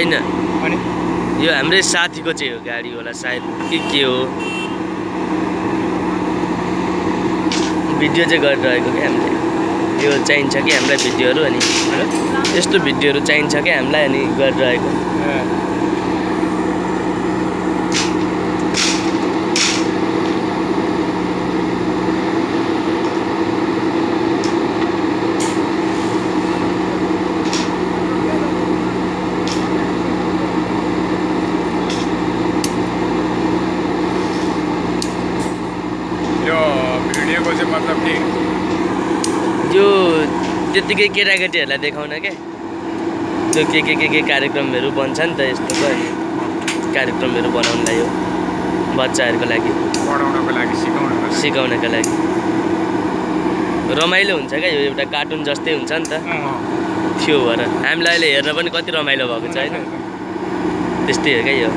यो हाम्रै साथीको चाहिँ हो गाडी होला सायद के के हो? भिडियो चाहिँ गरिरहेको कि हामीले। यो चाहिन्छ कि हामीलाई भिडियोहरू अनि? यस्तो भिडियोहरू चाहिन्छ कि हामीलाई अनि गरिरहेको यो भिडियोको चाहिँ मतलब के यो त्यत्तिकै केटाकेटीहरूलाई देखाउन क्या त्यो के के के के कार्यक्रमहरू बन्छ नि त यस्तो अनि कार्यक्रमहरू बनाउनलाई हो बच्चाहरूको लागि। पढाउनको लागि सिकाउनको सिकाउनका लागि। रमाइलो हुन्छ क्या यो एउटा कार्टुन जस्तै हुन्छ नि त। थियो भएर। हामीलाई अहिले हेर्न पनि कति रमाइलो भएको छ होइन। त्यस्तै हो क्या यो।